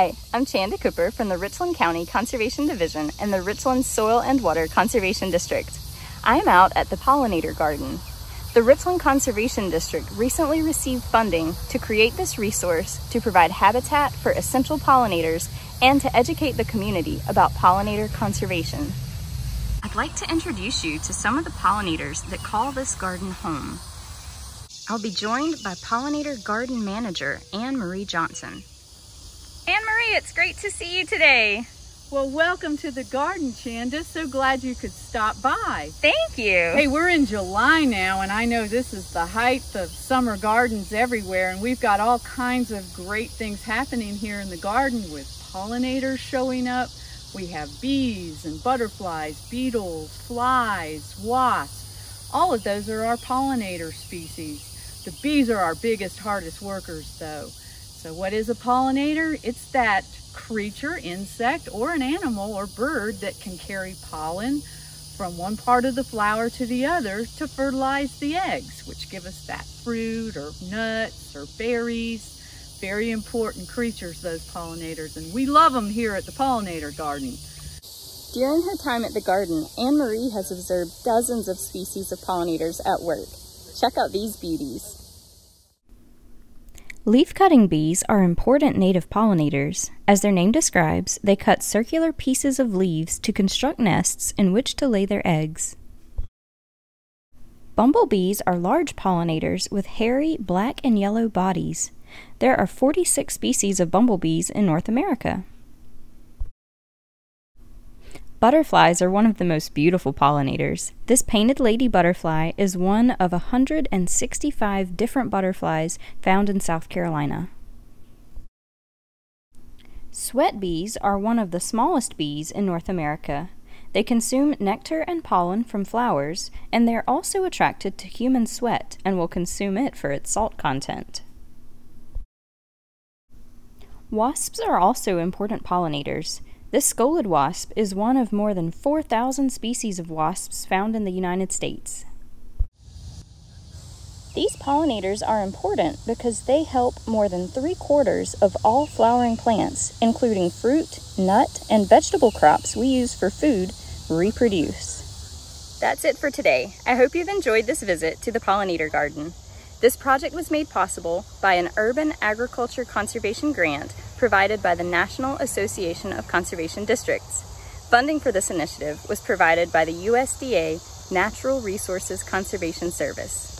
Hi, I'm Chanda Cooper from the Richland County Conservation Division and the Richland Soil and Water Conservation District. I am out at the Pollinator Garden. The Richland Conservation District recently received funding to create this resource to provide habitat for essential pollinators and to educate the community about pollinator conservation. I'd like to introduce you to some of the pollinators that call this garden home. I'll be joined by pollinator garden manager Anne Marie Johnson. Anne Marie, it's great to see you today. Well, welcome to the garden, Chanda. So glad you could stop by. Thank you. Hey, we're in July now, and I know this is the height of summer gardens everywhere, and we've got all kinds of great things happening here in the garden with pollinators showing up. We have bees and butterflies, beetles, flies, wasps. All of those are our pollinator species. The bees are our biggest, hardest workers, though. So what is a pollinator? It's that creature, insect, or an animal or bird that can carry pollen from one part of the flower to the other to fertilize the eggs, which give us that fruit or nuts or berries. Very important creatures, those pollinators, and we love them here at the Pollinator Garden. During her time at the garden, Anne Marie has observed dozens of species of pollinators at work. Check out these beauties. Leaf-cutting bees are important native pollinators. As their name describes, they cut circular pieces of leaves to construct nests in which to lay their eggs. Bumblebees are large pollinators with hairy black and yellow bodies. There are 46 species of bumblebees in North America. Butterflies are one of the most beautiful pollinators. This painted lady butterfly is one of 165 different butterflies found in South Carolina. Sweat bees are one of the smallest bees in North America. They consume nectar and pollen from flowers, and they are also attracted to human sweat and will consume it for its salt content. Wasps are also important pollinators. This scoliid wasp is one of more than 4,000 species of wasps found in the United States. These pollinators are important because they help more than three quarters of all flowering plants, including fruit, nut, and vegetable crops we use for food, reproduce. That's it for today. I hope you've enjoyed this visit to the pollinator garden. This project was made possible by an urban agriculture conservation grant provided by the National Association of Conservation Districts. Funding for this initiative was provided by the USDA Natural Resources Conservation Service.